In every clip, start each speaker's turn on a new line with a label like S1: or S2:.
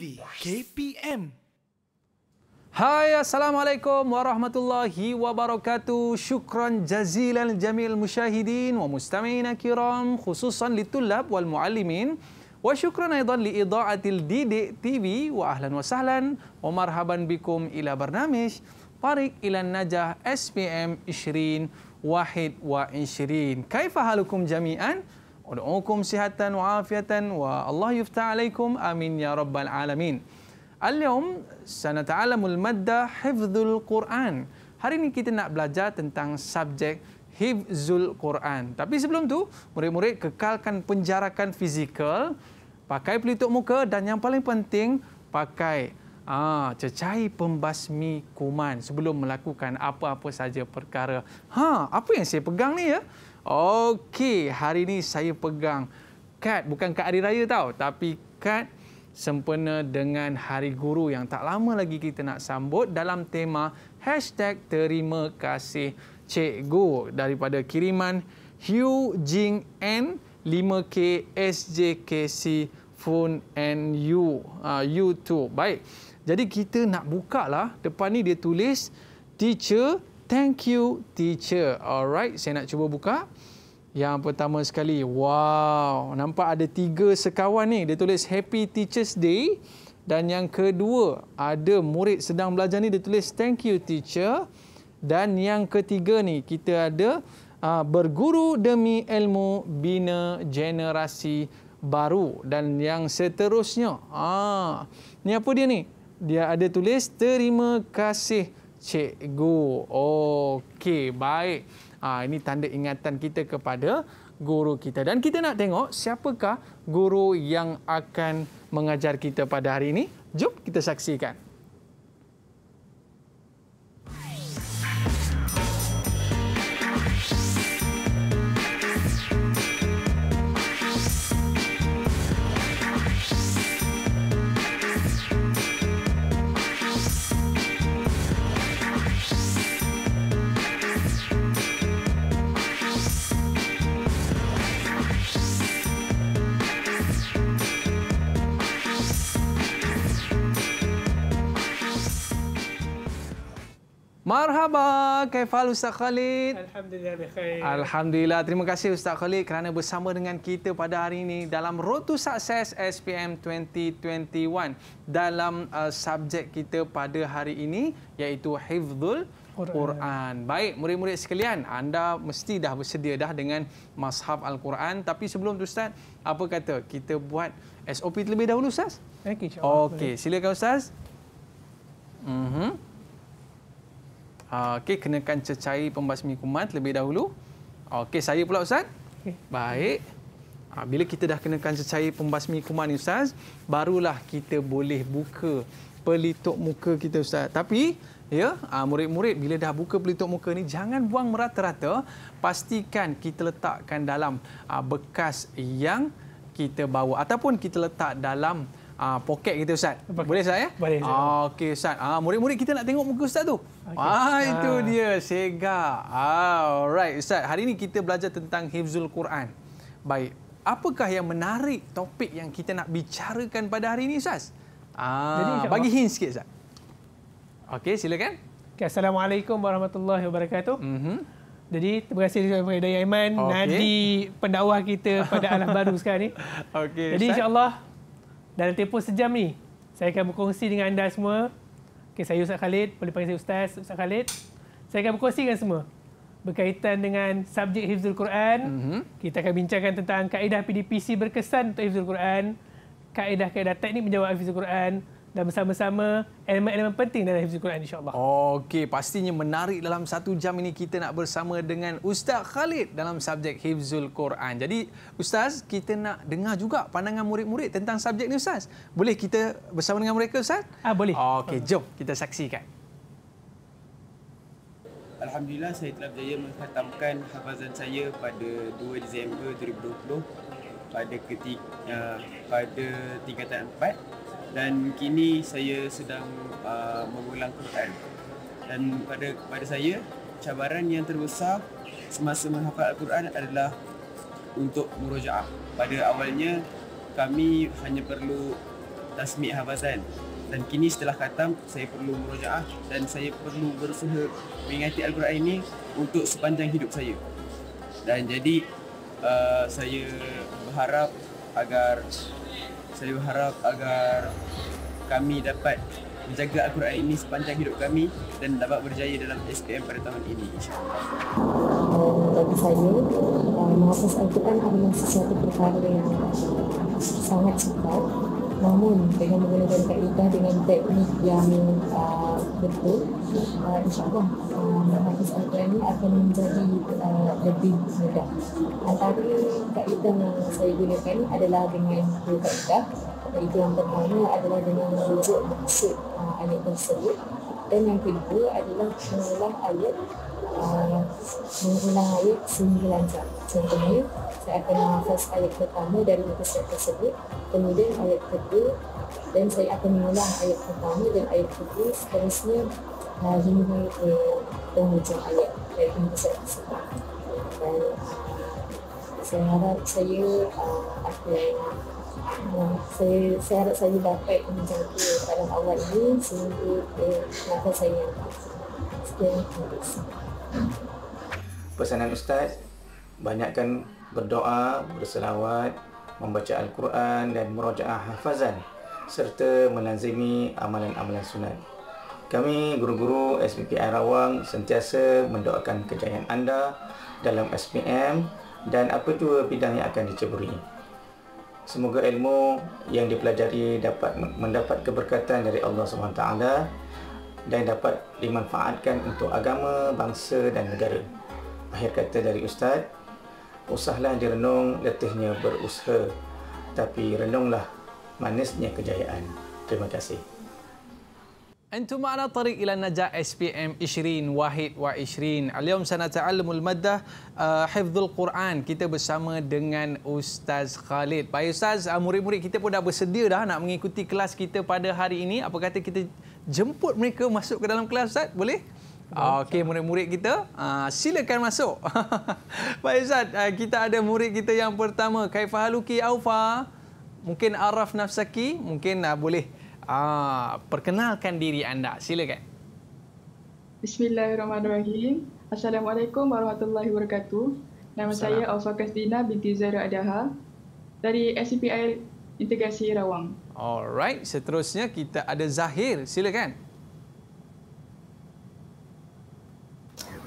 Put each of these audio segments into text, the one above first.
S1: TV KPM
S2: Hai Assalamualaikum warahmatullahi wabarakatuh. Syukran jazilan jamil musyahidin wa mustami'ina kiram Khususan litulab wal muallimin. Wa syukran aidan li idha'atil didik TV Wa ahlan wa sahlan. Wa marhaban bikum ila barnamish. Tarik ila najah SPM 20 Wahid wa 20 Kaifa halukum jami'an? Udu'ukum sihatan wa afiatan wa Allah yuftah alaikum amin ya rabbal alamin. Al-yawm sanata'alamul madda hifzul Quran. Hari ini kita nak belajar tentang subjek hifzul Quran. Tapi sebelum tu, murid-murid kekalkan penjarakan fizikal, pakai pelitup muka dan yang paling penting, pakai ah, cecair pembasmi kuman sebelum melakukan apa-apa saja perkara. Ha, apa yang saya pegang ni ya? Okey, hari ini saya pegang kad bukan kad hari raya tau, tapi kad sempena dengan Hari Guru yang tak lama lagi kita nak sambut dalam tema hashtag terima kasih cikgu daripada kiriman Hugh Jing N 5K SJKC Phone and U uh, YouTube. Baik. Jadi kita nak buka lah. Depan ni dia tulis teacher Thank you teacher. Alright, saya nak cuba buka. Yang pertama sekali, wow, nampak ada tiga sekawan ni. Dia tulis Happy Teachers Day. Dan yang kedua, ada murid sedang belajar ni dia tulis Thank you teacher. Dan yang ketiga ni, kita ada uh, berguru demi ilmu bina generasi baru. Dan yang seterusnya, ah, ni apa dia ni? Dia ada tulis terima kasih cikgu. Okey, baik. Ha, ini tanda ingatan kita kepada guru kita. Dan kita nak tengok siapakah guru yang akan mengajar kita pada hari ini. Jom kita saksikan. Marhaba, kaifal Ustaz Khalid?
S3: Alhamdulillah bikhair.
S2: Alhamdulillah. Terima kasih Ustaz Khalid kerana bersama dengan kita pada hari ini dalam Road to Success SPM 2021 dalam uh, subjek kita pada hari ini iaitu Hifzul Quran. Quran. Baik, murid-murid sekalian, anda mesti dah bersedia dah dengan Mashaf Al-Quran. Tapi sebelum tu Ustaz, apa kata kita buat SOP terlebih dahulu Ustaz?
S3: Okey.
S2: Okey, silakan Ustaz. Mhm. Ah, okey, kenakan cecair pembasmi kuman terlebih dahulu. Okey, saya pula Ustaz. Okay. Baik. Ah, bila kita dah kenakan cecair pembasmi kuman ni Ustaz, barulah kita boleh buka pelitup muka kita Ustaz. Tapi, ya, ah, murid-murid bila dah buka pelitup muka ni, jangan buang merata-rata. Pastikan kita letakkan dalam bekas yang kita bawa. Ataupun kita letak dalam uh, poket kita Ustaz. Poket. Boleh Ustaz ya?
S3: Boleh.
S2: Uh, Okey Ustaz. Uh, murid-murid kita nak tengok muka Ustaz tu. Okay. Ah itu uh. dia Sega. Ah, alright Ustaz. Hari ini kita belajar tentang hifzul Quran. Baik. Apakah yang menarik topik yang kita nak bicarakan pada hari ini Ustaz? Ah, Jadi, bagi hint sikit Ustaz. Okey, silakan.
S3: Okay, Assalamualaikum warahmatullahi wabarakatuh. Mm-hmm. Jadi terima kasih kepada Daya okay. Nadi pendakwah kita pada alam baru sekarang ni. Okey. Jadi insya-Allah dalam tempoh sejam ni, saya akan berkongsi dengan anda semua. Okay, saya Ustaz Khalid, boleh panggil saya Ustaz, Ustaz Khalid. Saya akan berkongsi dengan semua berkaitan dengan subjek Hifzul Quran. Mm-hmm. Kita akan bincangkan tentang kaedah PDPC berkesan untuk Hifzul Quran, kaedah-kaedah teknik menjawab Hifzul Quran, dan bersama-sama elemen-elemen penting dalam hifzul Quran insya-Allah.
S2: Okey, pastinya menarik dalam satu jam ini kita nak bersama dengan Ustaz Khalid dalam subjek hifzul Quran. Jadi, Ustaz, kita nak dengar juga pandangan murid-murid tentang subjek ni Ustaz. Boleh kita bersama dengan mereka Ustaz?
S3: Ah, boleh.
S2: Okey, jom kita saksikan.
S4: Alhamdulillah saya telah berjaya menghatamkan hafazan saya pada 2 Disember 2020 pada ketika uh, pada tingkatan 4 dan kini saya sedang uh, mengulang Quran. Dan pada pada saya cabaran yang terbesar semasa menghafal Al-Quran adalah untuk murojaah. Pada awalnya kami hanya perlu tasmi' hafazan. Dan kini setelah khatam, saya perlu merojaah dan saya perlu berusaha mengingati Al-Quran ini untuk sepanjang hidup saya. Dan jadi uh, saya berharap agar saya berharap agar kami dapat menjaga Al-Quran ini sepanjang hidup kami dan dapat berjaya dalam SPM pada tahun ini.
S1: Bagi saya, uh, menghafaz Al-Quran adalah sesuatu perkara yang sangat sukar namun dengan menggunakan kaedah dengan teknik yang uh, betul uh, insyaAllah menghafaz Al-Quran ini akan menjadi uh, lebih mudah. Antara kaedah yang saya gunakan adalah dengan dua kaedah iaitu yang pertama adalah dengan merujuk maksud uh, ayat tersebut. Dan yang kedua adalah mengulang ayat uh, mengulang ayat sehingga lancar contohnya saya akan menghafaz ayat pertama dari muka surat tersebut kemudian ayat kedua dan saya akan mengulang ayat pertama dan ayat kedua. Seterusnya hingga ke penghujung ayat dari surat tersebut dan saya harap saya uh, uh, saya, saya harap saya dapat menjaga dalam awal ini sehingga uh, saya. Sekian
S5: Pesanan Ustaz, banyakkan berdoa, berselawat, membaca Al-Quran dan merojaah hafazan serta melazimi amalan-amalan sunat. Kami guru-guru SPPI Rawang sentiasa mendoakan kejayaan anda dalam SPM dan apa jua bidang yang akan diceburi. Semoga ilmu yang dipelajari dapat mendapat keberkatan dari Allah SWT dan dapat dimanfaatkan untuk agama, bangsa dan negara. Akhir kata dari Ustaz, usahlah direnung letihnya berusaha tapi renunglah manisnya kejayaan terima kasih
S2: أنتم على طريق إلى النجاح SPM 20 واحد وعشرين اليوم سنتعلم المادة حفظ القرآن kita bersama dengan Ustaz Khalid Baik Ustaz, murid-murid kita pun dah bersedia dah nak mengikuti kelas kita pada hari ini apa kata kita jemput mereka masuk ke dalam kelas Ustaz, boleh? Okey, murid-murid kita, uh, silakan masuk. Baik Ustaz, uh, kita ada murid kita yang pertama, Kaifahaluki Aufa. Mungkin Araf Nafsaki, mungkin uh, boleh uh, perkenalkan diri anda. Silakan.
S6: Bismillahirrahmanirrahim. Assalamualaikum warahmatullahi wabarakatuh. Nama saya Aufa Kasdina binti Zara Adaha dari SCPI Integrasi Rawang.
S2: Alright, seterusnya kita ada Zahir. Silakan.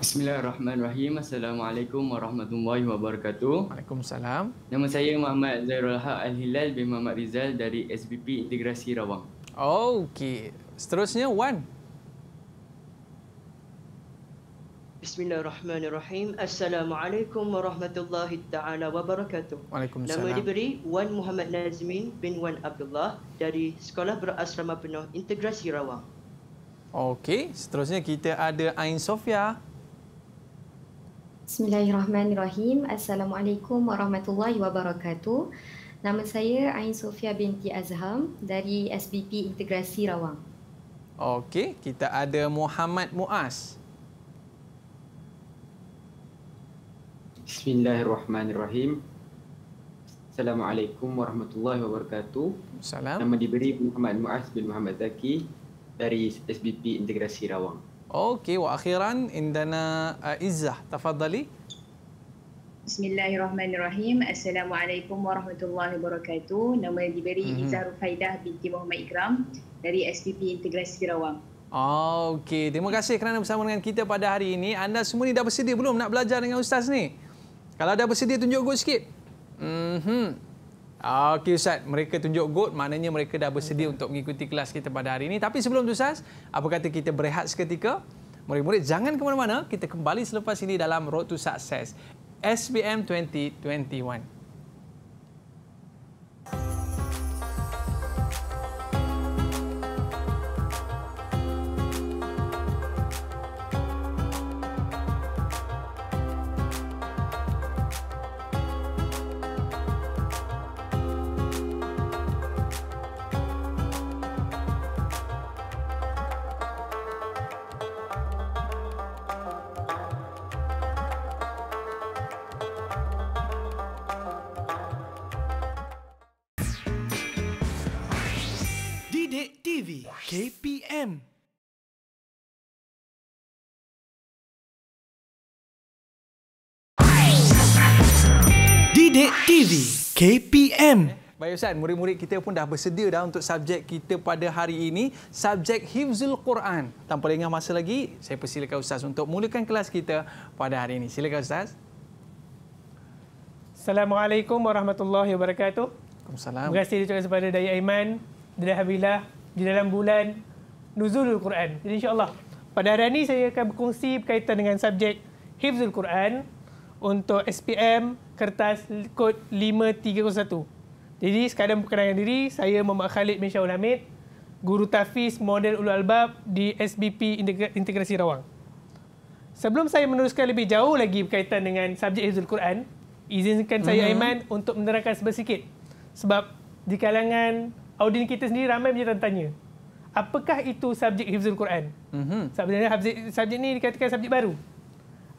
S7: Bismillahirrahmanirrahim. Assalamualaikum warahmatullahi wabarakatuh.
S2: Waalaikumsalam.
S7: Nama saya Muhammad Zairul Haq Al-Hilal bin Muhammad Rizal dari SBP Integrasi Rawang.
S2: Okey. Seterusnya Wan.
S8: Bismillahirrahmanirrahim. Assalamualaikum warahmatullahi taala wabarakatuh.
S2: Waalaikumsalam.
S8: Nama diberi Wan Muhammad Nazmin bin Wan Abdullah dari Sekolah Berasrama Penuh Integrasi Rawang.
S2: Okey, seterusnya kita ada Ain Sofia.
S1: Bismillahirrahmanirrahim. Assalamualaikum warahmatullahi wabarakatuh. Nama saya Ain Sofia binti Azham dari SBP Integrasi Rawang.
S2: Okey, kita ada Muhammad Muaz.
S9: Bismillahirrahmanirrahim. Assalamualaikum warahmatullahi wabarakatuh.
S2: Salam.
S9: Nama diberi Muhammad Muaz bin Muhammad Zaki dari SBP Integrasi Rawang.
S2: Okey, wa akhiran indana uh, Izzah. Tafadhali.
S10: Bismillahirrahmanirrahim. Assalamualaikum warahmatullahi wabarakatuh. Nama diberi mm-hmm. Izzah Rufaidah binti Muhammad Ikram dari SPP Integrasi Rawang.
S2: Okey, terima kasih kerana bersama dengan kita pada hari ini. Anda semua ni dah bersedia belum nak belajar dengan ustaz ni? Kalau dah bersedia tunjuk good sikit. Mhm. Okey Ustaz, mereka tunjuk gold maknanya mereka dah bersedia untuk mengikuti kelas kita pada hari ini. Tapi sebelum tu Ustaz, apa kata kita berehat seketika? Murid-murid jangan ke mana-mana, kita kembali selepas ini dalam Road to Success SBM 2021.
S11: KPM
S2: Baik Ustaz, murid-murid kita pun dah bersedia dah untuk subjek kita pada hari ini, subjek Hifzul Quran. Tanpa lengah masa lagi, saya persilakan Ustaz untuk mulakan kelas kita pada hari ini. Silakan Ustaz.
S3: Assalamualaikum warahmatullahi wabarakatuh.
S2: Waalaikumsalam.
S3: Terima kasih diucapkan kepada Daya Aiman Alhamdulillah di dalam bulan Nuzulul Quran. Jadi insyaAllah pada hari ini saya akan berkongsi berkaitan dengan subjek Hifzul Quran untuk SPM kertas kod 5301. Jadi sekadar perkenalkan diri, saya Muhammad Khalid bin Syahul Hamid, Guru Tafiz Model Ulul Albab di SBP Integrasi Rawang. Sebelum saya meneruskan lebih jauh lagi berkaitan dengan subjek Hizul Quran, izinkan saya mm-hmm. Aiman untuk menerangkan sedikit. Sebab di kalangan audien kita sendiri ramai punya tanya. Apakah itu subjek Hizul Quran? Mm-hmm. Sebenarnya subjek, subjek ini dikatakan subjek baru.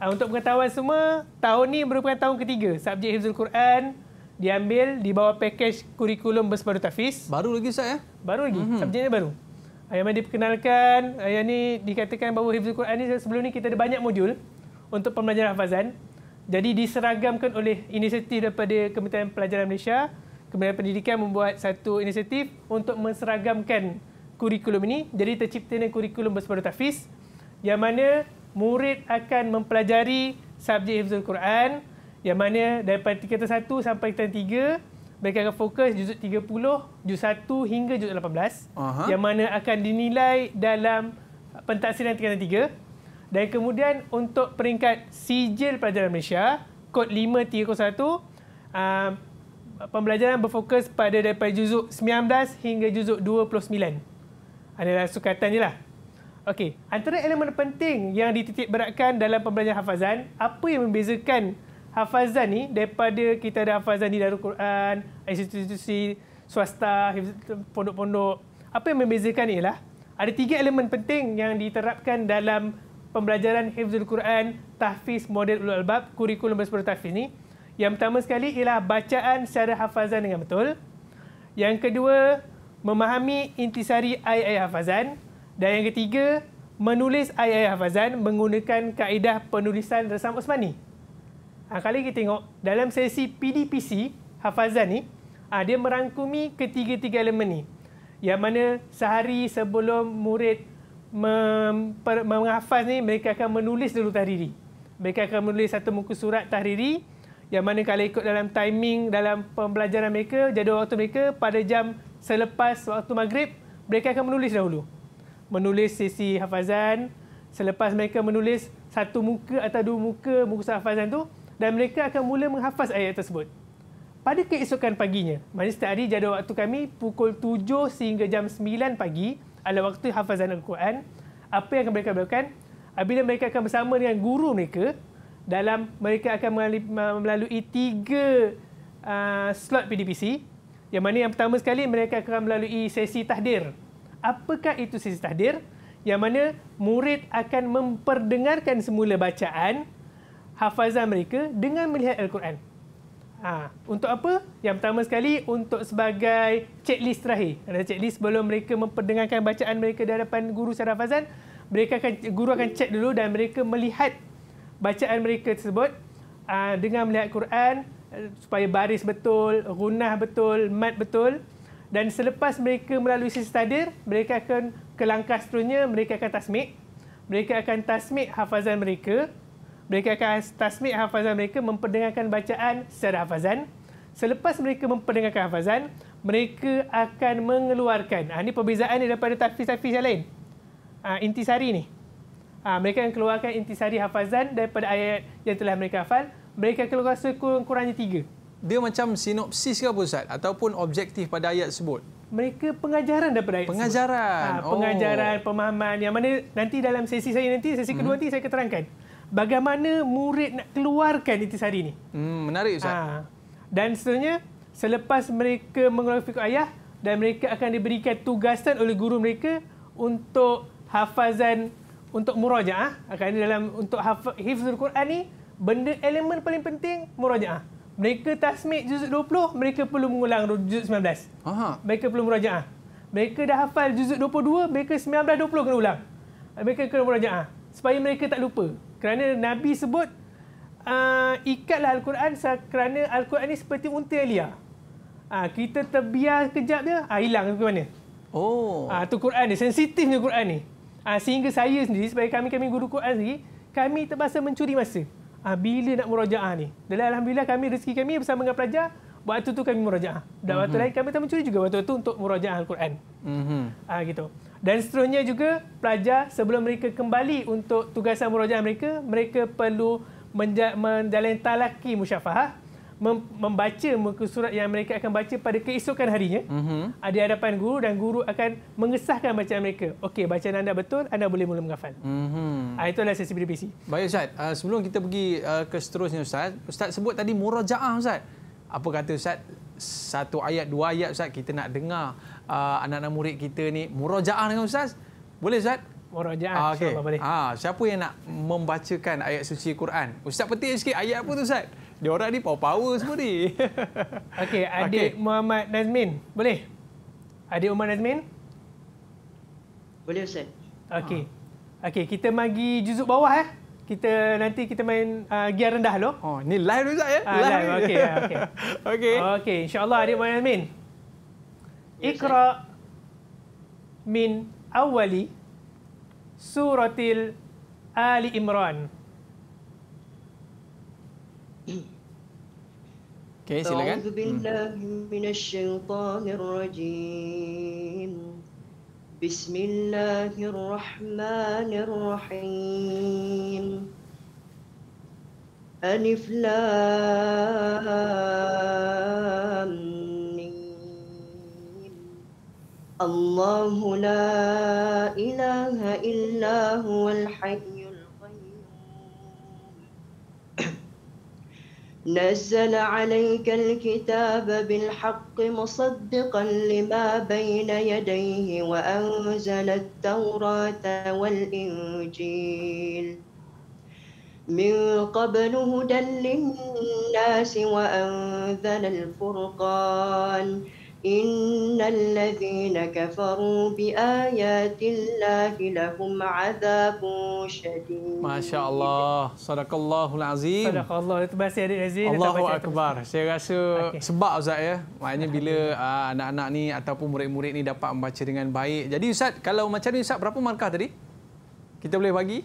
S3: Uh, untuk pengetahuan semua, tahun ini merupakan tahun ketiga subjek Hizul Quran diambil di bawah pakej kurikulum berseparuh tafiz.
S2: Baru lagi Ustaz ya?
S3: Baru lagi. Mm-hmm. Subjeknya baru. Yang mana diperkenalkan, yang ni dikatakan bahawa Hifzul Quran ni sebelum ni kita ada banyak modul untuk pembelajaran hafazan. Jadi diseragamkan oleh inisiatif daripada Kementerian Pelajaran Malaysia, Kementerian Pendidikan membuat satu inisiatif untuk menseragamkan kurikulum ini. Jadi terciptanya kurikulum berseparuh tafiz yang mana murid akan mempelajari subjek Hifzul Quran yang mana daripada tingkatan 1 sampai tingkatan 3 mereka akan fokus juzuk 30, juz 1 hingga juz 18 uh-huh. yang mana akan dinilai dalam pentaksiran tingkatan 3 dan kemudian untuk peringkat sijil pelajaran Malaysia kod 5301 uh, pembelajaran berfokus pada daripada juzuk 19 hingga juzuk 29 adalah sukatan je lah. Okey, antara elemen penting yang dititik beratkan dalam pembelajaran hafazan, apa yang membezakan hafazan ni daripada kita ada hafazan di Darul Quran, institusi swasta, pondok-pondok. Apa yang membezakan ialah ada tiga elemen penting yang diterapkan dalam pembelajaran Hifzul Quran Tahfiz Model Ulul Albab kurikulum berseparuh tahfiz ni. Yang pertama sekali ialah bacaan secara hafazan dengan betul. Yang kedua, memahami intisari ayat-ayat hafazan. Dan yang ketiga, menulis ayat-ayat hafazan menggunakan kaedah penulisan resam Osmani. Ha, kali kita tengok dalam sesi PDPC hafazan ni, ha, dia merangkumi ketiga-tiga elemen ni. Yang mana sehari sebelum murid memper, menghafaz ni, mereka akan menulis dulu tahriri. Mereka akan menulis satu muka surat tahriri yang mana kalau ikut dalam timing dalam pembelajaran mereka, jadual waktu mereka pada jam selepas waktu maghrib, mereka akan menulis dahulu. Menulis sesi hafazan, selepas mereka menulis satu muka atau dua muka muka surat hafazan tu, dan mereka akan mula menghafaz ayat tersebut. Pada keesokan paginya, maknanya setiap hari jadual waktu kami pukul 7 sehingga jam 9 pagi adalah waktu hafazan Al-Quran. Apa yang akan mereka lakukan? Apabila mereka akan bersama dengan guru mereka, dalam mereka akan melalui tiga uh, slot PDPC, yang mana yang pertama sekali mereka akan melalui sesi tahdir. Apakah itu sesi tahdir? Yang mana murid akan memperdengarkan semula bacaan hafazan mereka dengan melihat Al-Quran. Ha, untuk apa? Yang pertama sekali untuk sebagai checklist terakhir. Ada checklist sebelum mereka memperdengarkan bacaan mereka di hadapan guru secara hafazan, mereka akan guru akan cek dulu dan mereka melihat bacaan mereka tersebut ha, dengan melihat Quran supaya baris betul, gunah betul, mat betul dan selepas mereka melalui sisi tadir, mereka akan ke langkah seterusnya, mereka akan tasmik. Mereka akan tasmik hafazan mereka mereka akan tasmik hafazan mereka memperdengarkan bacaan secara hafazan. Selepas mereka memperdengarkan hafazan, mereka akan mengeluarkan. Ha, ini perbezaan daripada tafiz-tafiz yang lain. Ha, intisari ni. Ha, mereka akan keluarkan intisari hafazan daripada ayat yang telah mereka hafal. Mereka keluar sekurang-kurangnya tiga.
S2: Dia macam sinopsis ke apa Ustaz? Ataupun objektif pada ayat tersebut?
S3: Mereka pengajaran daripada ayat
S2: pengajaran.
S3: tersebut. Ha, pengajaran, oh. pemahaman. Yang mana nanti dalam sesi saya nanti, sesi kedua hmm. nanti saya akan terangkan bagaimana murid nak keluarkan intisari ni.
S2: Hmm, menarik Ustaz. Ha.
S3: Dan seterusnya, selepas mereka mengeluarkan fikir ayah dan mereka akan diberikan tugasan oleh guru mereka untuk hafazan untuk murajaah. Akan dalam untuk hifzul Quran ni, benda elemen paling penting murajaah. Mereka tasmik juz 20, mereka perlu mengulang juz 19. Aha. Mereka perlu murajaah. Mereka dah hafal juzuk 22, mereka 19-20 kena ulang. Mereka kena murajaah. Supaya mereka tak lupa. Kerana Nabi sebut, uh, ikatlah Al-Quran kerana Al-Quran ni seperti unta liar. Uh, kita terbiar kejap dia, uh, hilang ke mana.
S2: Oh.
S3: Ah, uh, tu Quran ni, sensitifnya Quran ni. Uh, sehingga saya sendiri, sebagai kami-kami guru Quran sendiri, kami terpaksa mencuri masa. Uh, bila nak murajaah ni. Dan Alhamdulillah kami, rezeki kami bersama dengan pelajar, waktu tu kami murajaah. Dan waktu mm-hmm. lain kami tak mencuri juga waktu tu untuk murajaah Al-Quran. Mm-hmm. Uh, gitu. Dan seterusnya juga, pelajar sebelum mereka kembali untuk tugasan murajaah mereka, mereka perlu menjalani talaki musyafahah membaca muka surat yang mereka akan baca pada keesokan harinya uh-huh. di hadapan guru dan guru akan mengesahkan bacaan mereka. Okey, bacaan anda betul, anda boleh mula menghafal. Uh-huh. Uh, itulah sesi PDPC.
S2: Baik Ustaz, uh, sebelum kita pergi uh, ke seterusnya Ustaz, Ustaz sebut tadi murajaah Ustaz. Apa kata Ustaz? Satu ayat, dua ayat Ustaz, kita nak dengar uh, anak-anak murid kita ni murajaah dengan Ustaz. Boleh Ustaz?
S3: Murajaah, uh, okay. insyaAllah boleh.
S2: Uh, siapa yang nak membacakan ayat suci Quran? Ustaz petik sikit ayat apa tu Ustaz? Dia orang ni power-power semua ni.
S3: Okey, adik okay. Muhammad Nazmin. Boleh? Adik Muhammad Nazmin?
S8: Boleh Ustaz.
S3: Okey. Okey, kita bagi juzuk bawah eh. Kita nanti kita main uh, gear rendah dulu.
S2: Oh, ni live Ustaz ya?
S3: Uh, live. Okey, okey.
S2: okey.
S3: Okey, insya-Allah adik Muhammad Nazmin. Awali suratil Ali Imran.
S2: Okay, silakan.
S8: أعوذ بالله من الشيطان الرجيم بسم الله الرحمن الرحيم ألف لام الله لا إله إلا هو الحي نزل عليك الكتاب بالحق مصدقا لما بين يديه وأنزل التوراة والإنجيل. من قبل هدى للناس وأنزل الفرقان. إن الذين كفروا بآيات الله لهم عذاب شديد
S2: ما شاء الله صدق الله العظيم
S3: صدق الله terima kasih adik Azim
S2: Allahu akbar saya rasa okay. sebab Ustaz ya maknanya bila uh, anak-anak ni ataupun murid-murid ni dapat membaca dengan baik jadi Ustaz kalau macam ni Ustaz berapa markah tadi kita boleh bagi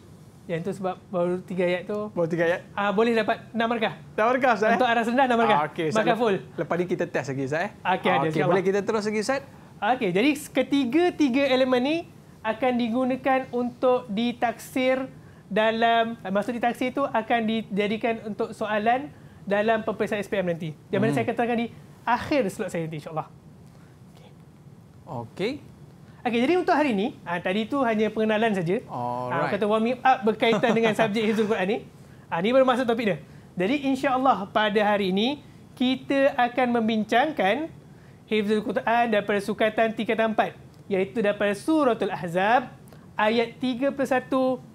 S3: Yang itu sebab baru tiga ayat tu.
S2: Baru tiga ayat?
S3: Ah, boleh dapat enam markah.
S2: Enam markah, Ustaz?
S3: Untuk arah rendah, enam markah. Ah, okay, markah full.
S2: Lepas ni kita test lagi, Ustaz. Eh?
S3: Okey, ada.
S2: Okay, boleh kita terus lagi, Ustaz?
S3: Okey, jadi ketiga-tiga elemen ni akan digunakan untuk ditaksir dalam, maksud ditaksir itu akan dijadikan untuk soalan dalam peperiksaan SPM nanti. Yang mana hmm. saya akan terangkan di akhir slot saya nanti, insyaAllah.
S2: Okey. Okay.
S3: Okey, jadi untuk hari ini, ha, tadi itu hanya pengenalan saja. Ha, kata warming up berkaitan dengan subjek Hizul Quran ni. Ha, ini baru masuk topik dia. Jadi insya-Allah pada hari ini kita akan membincangkan Hifzul Quran daripada sukatan tingkatan 4 iaitu daripada suratul Ahzab ayat 31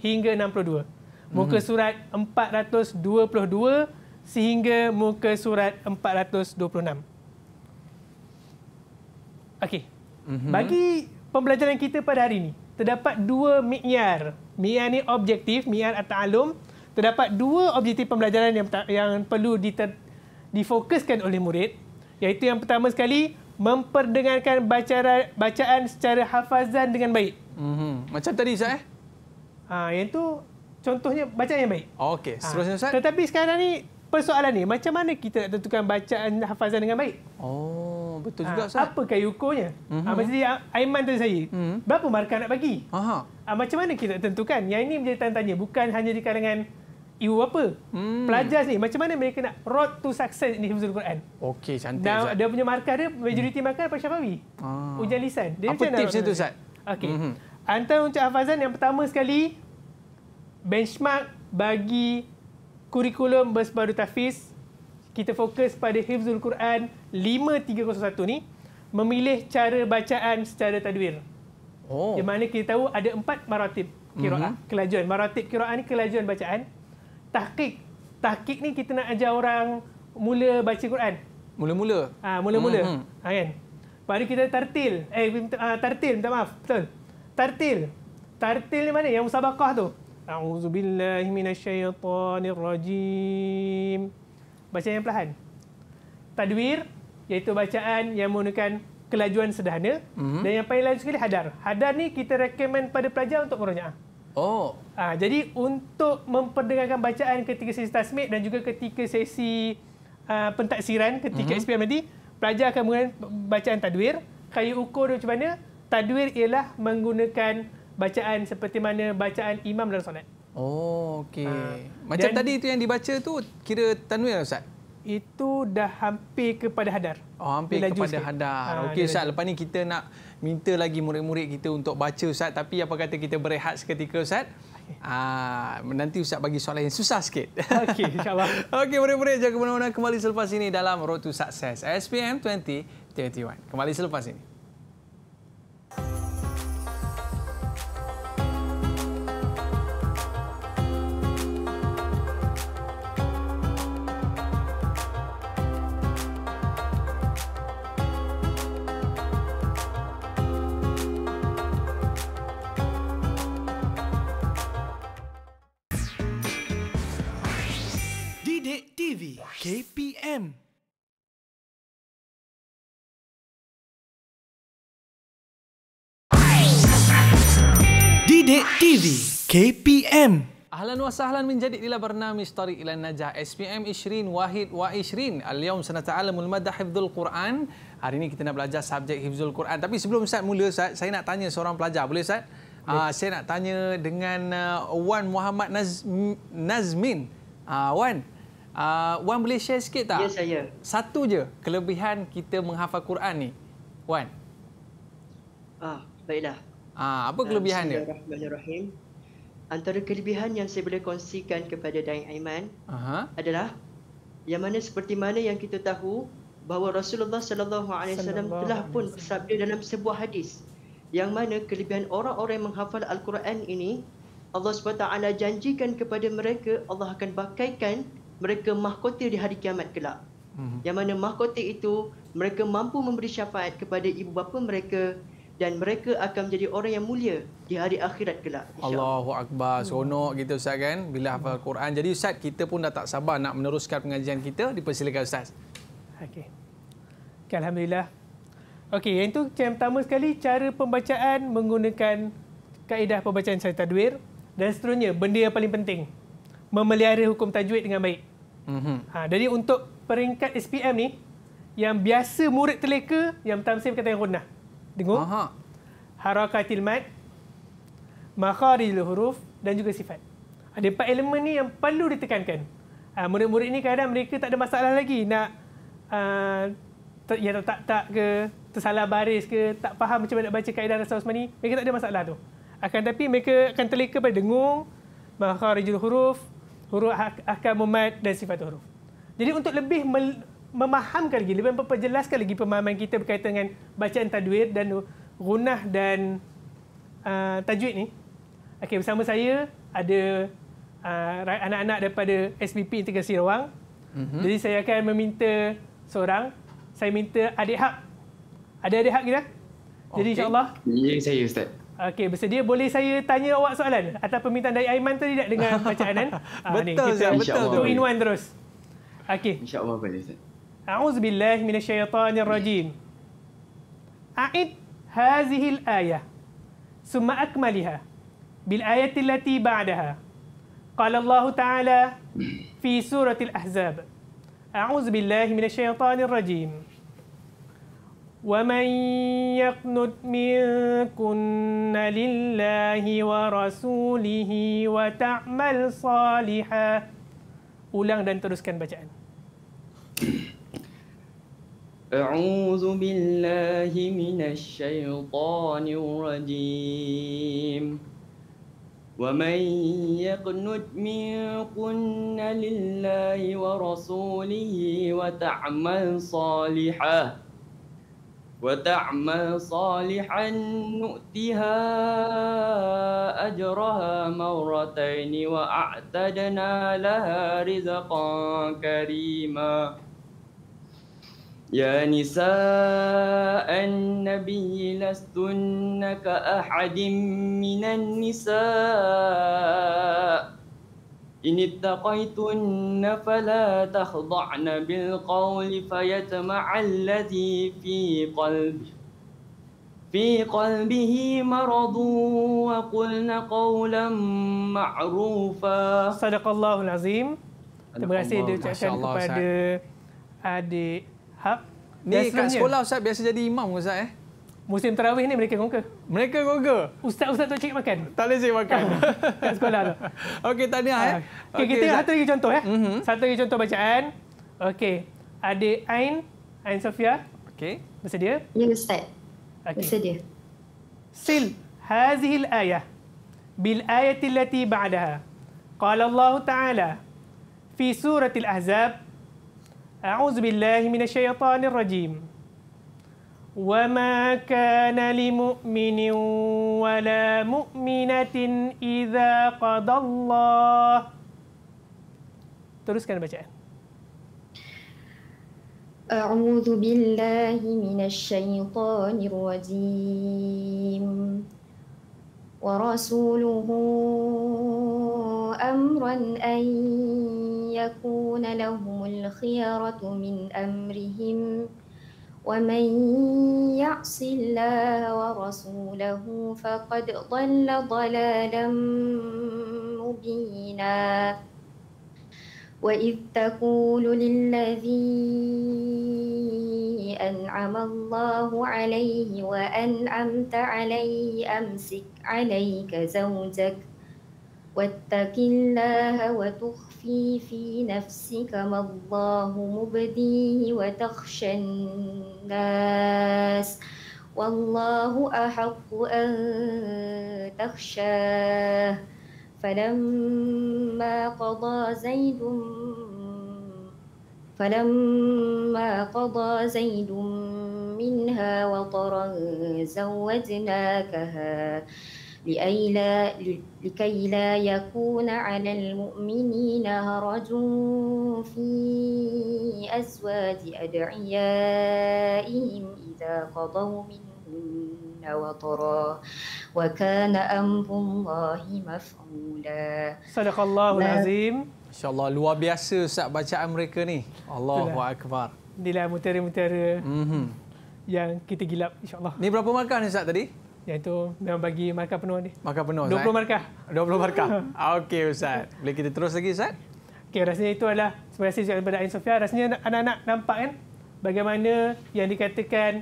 S3: hingga 62. Muka mhm. surat 422 sehingga muka surat 426. Okey. Mm-hmm. Bagi pembelajaran kita pada hari ini terdapat dua mi'yar. Mi'yar ni objektif, mi'yar at-ta'alum. Terdapat dua objektif pembelajaran yang yang perlu diter, difokuskan oleh murid. Iaitu yang pertama sekali, memperdengarkan bacaan, bacaan secara hafazan dengan baik.
S2: Mm-hmm. Macam tadi Ustaz eh?
S3: Ha, yang tu contohnya bacaan yang baik.
S2: Oh, Okey, seterusnya Ustaz.
S3: Ha, tetapi sekarang ni persoalan ni, macam mana kita nak tentukan bacaan hafazan dengan baik?
S2: Oh betul juga Ustaz.
S3: Apa kayu ukurnya? Mm-hmm. Ah, macam dia Aiman tadi saya. Mm-hmm. Berapa markah nak bagi? Aha. Ah, macam mana kita tentukan? Yang ini menjadi tanda tanya. Bukan hanya di kalangan ibu apa. Mm. Pelajar ni, macam mana mereka nak road to success ni Hifzul Quran?
S2: Okey, cantik
S3: Dan. Dia punya markah dia, majoriti mm. markah apa Syafawi? Ah. Ujian lisan. Dia
S2: apa tipsnya tu Ustaz?
S3: Okey. Mm-hmm. Antara untuk hafazan yang pertama sekali, benchmark bagi kurikulum bersebaru tafiz kita fokus pada Hifzul Quran 5301 ni memilih cara bacaan secara tadwir. Oh. Di mana kita tahu ada empat maratib kiraah, mm-hmm. kelajuan. Maratib kiraah ni kelajuan bacaan. Tahqiq. Tahqiq ni kita nak ajar orang mula baca Quran.
S2: Mula-mula.
S3: Ah, ha, mula-mula. Mm-hmm. Ha, kan? Baru kita tartil. Eh, uh, tartil, minta maaf. Betul. Tartil. Tartil ni mana? Yang musabakah tu. A'udzubillahi minasyaitonirrajim. Baca yang perlahan. Tadwir, iaitu bacaan yang menggunakan kelajuan sederhana. Mm-hmm. Dan yang paling lain sekali, hadar. Hadar ni kita recommend pada pelajar untuk meronyaah.
S2: Oh.
S3: Ha, jadi untuk memperdengarkan bacaan ketika sesi tasmid dan juga ketika sesi uh, pentaksiran ketika mm-hmm. SPM nanti, pelajar akan menggunakan bacaan tadwir. Kayu ukur dia macam mana? Tadwir ialah menggunakan bacaan seperti mana bacaan imam dalam solat.
S2: Oh, okey. Ha. Macam dan, tadi itu yang dibaca tu kira tanwir Ustaz?
S3: Itu dah hampir kepada hadar.
S2: Oh, hampir Bila kepada hadar. Ha, okey Ustaz, lepas ni kita nak minta lagi murid-murid kita untuk baca Ustaz. Tapi apa kata kita berehat seketika Ustaz? Okay. Ah, nanti Ustaz bagi soalan yang susah sikit.
S3: Okey, insyaAllah.
S2: Okey, murid-murid jangan kemana-mana kembali selepas ini dalam Road to Success SPM 2021. Kembali selepas ini.
S11: KPM. Didik TV KPM.
S2: Ahlan wa sahlan min jadid ila barnamij Tariq ila Najah SPM Ishrin Wahid wa Ishrin. Al-yawm sanata'allamul madah hifdzul Quran. Hari ini kita nak belajar subjek hifdzul Quran. Tapi sebelum Ustaz mula Ustaz, saya nak tanya seorang pelajar. Boleh Ustaz? Uh, saya nak tanya dengan uh, Wan Muhammad Naz Nazmin. Uh, Wan, Uh, Wan boleh share sikit tak?
S8: Ya, saya.
S2: Satu je kelebihan kita menghafal Quran ni. Wan.
S8: Ah, baiklah.
S2: Ah, apa kelebihan dia?
S8: Bismillahirrahmanirrahim. Antara kelebihan yang saya boleh kongsikan kepada Dai Aiman Aha. adalah yang mana seperti mana yang kita tahu bahawa Rasulullah sallallahu alaihi wasallam telah pun bersabda dalam sebuah hadis yang mana kelebihan orang-orang yang menghafal Al-Quran ini Allah SWT janjikan kepada mereka Allah akan bakaikan mereka mahkota di hari kiamat kelak. Hmm. Yang mana mahkota itu mereka mampu memberi syafaat kepada ibu bapa mereka dan mereka akan menjadi orang yang mulia di hari akhirat kelak.
S2: Allahu akbar. Seronok kita Ustaz kan bila hafal Quran. Jadi Ustaz kita pun dah tak sabar nak meneruskan pengajian kita. Dipersilakan Ustaz.
S3: Okey. Okay, alhamdulillah. Okey, yang itu yang pertama sekali cara pembacaan menggunakan kaedah pembacaan saya tadwir dan seterusnya benda yang paling penting memelihara hukum tajwid dengan baik. Mm-hmm. Ha, jadi untuk peringkat SPM ni, yang biasa murid terleka, yang tamsim kata yang gunnah. Dengar? Aha. Harakatil mat, makharijul huruf dan juga sifat. Ada empat elemen ni yang perlu ditekankan. Ha, murid-murid ni kadang mereka tak ada masalah lagi nak uh, ter, ya, tak tak ke tersalah baris ke tak faham macam mana nak baca kaedah Rasul Osmani mereka tak ada masalah tu akan tapi mereka akan terleka pada dengung makharijul huruf huruf akan memat dan sifat huruf. Jadi untuk lebih memahamkan lagi, lebih memperjelaskan lagi pemahaman kita berkaitan dengan bacaan tajwid dan gunah dan uh, tajwid ni. Okey, bersama saya ada uh, anak-anak daripada SPP Integrasi Rawang. Mm-hmm. Jadi saya akan meminta seorang, saya minta adik hak. Ada adik hak kita? Okay. Jadi insyaAllah.
S9: Ya, saya Ustaz.
S3: Okey, bersedia boleh saya tanya awak soalan atas permintaan dari Aiman tu tidak dengan bacaan kan?
S2: betul, ni, kita betul.
S3: Two in one terus. Okey.
S9: Insya-Allah boleh Ustaz.
S3: A'udzu billahi minasyaitonir rajim. A'id hadhihi al-ayah. Summa akmaliha bil ayati allati ba'daha. Qala Allah Ta'ala fi suratil Ahzab. A'udzu billahi minasyaitonir rajim. ومن يقنت منكن لله ورسوله وتعمل صالحا. Ulang dan teruskan bacaan.
S7: أعوذ بالله من الشيطان الرجيم. ومن يقنت منكن لله ورسوله وتعمل صالحا. وتعمل صالحا نؤتها أجرها مرتين وأعتدنا لها رزقا كريما يا نساء النبي لستن كأحد من النساء إن اتقيتن فلا تخضعن بالقول فيتمع الذي في قلبه في قلبه مرض وقلن قولا معروفا
S3: صدق الله العظيم Terima kasih diucapkan kepada adik Hak.
S2: Ni kat sekolah Ustaz biasa jadi imam Ustaz eh?
S3: Musim terawih ni mereka conquer.
S2: Mereka conquer.
S3: Ustaz-ustaz tu cik makan.
S2: Tak boleh cik makan.
S3: Ah, kat sekolah tu.
S2: Okey, tahniah. Ah. Eh.
S3: Okay, okay, kita satu lagi contoh. Eh. Mm -hmm. Satu lagi contoh bacaan. Okey. Ada Ain. Ain Sofia.
S2: Okey.
S3: Bersedia?
S12: Ya, Ustaz. Okay. Bersedia.
S3: Sil. Hazihil ayah. Bil ayati allati ba'daha. Qala Allah Ta'ala. Fi suratil ahzab. A'uzubillahi minasyaitanirrajim. rajim. وما كان لمؤمن ولا مؤمنة إذا قضى الله. teruskan bacaan
S12: أعوذ بالله من الشيطان الرجيم. ورسوله أمرا أن يكون لهم الخيرة من أمرهم. ومن يعص الله ورسوله فقد ضل ضلالا مبينا. وإذ تقول للذي أنعم الله عليه وأنعمت عليه أمسك عليك زوجك واتق الله وتخفي في نفسك ما الله مبديه وتخشى الناس. والله أحق أن تخشاه. فلما قضى زيد فلما قضى زيد منها وطرا زوجناكها. لكي لا, لكي لا يكون على المؤمنين هرج في أزواج أدعيائهم إذا قضوا منهن وطرا وكان أمر الله مفعولا
S3: صدق الله العظيم
S2: InsyaAllah luar biasa Ustaz bacaan mereka ni. Allahu Akbar.
S3: Inilah mutiara-mutiara mm-hmm. yang kita gilap insyaAllah.
S2: Ni berapa markah ni Ustaz tadi?
S3: Yang itu memang bagi markah penuh ni.
S2: Markah penuh
S3: 20 Ustaz? markah.
S2: 20 markah. Okey Ustaz. Boleh kita terus lagi Ustaz?
S3: Okey, rasanya itu adalah sebagai kasih kepada Ain Sofia. Rasanya anak-anak nampak kan bagaimana yang dikatakan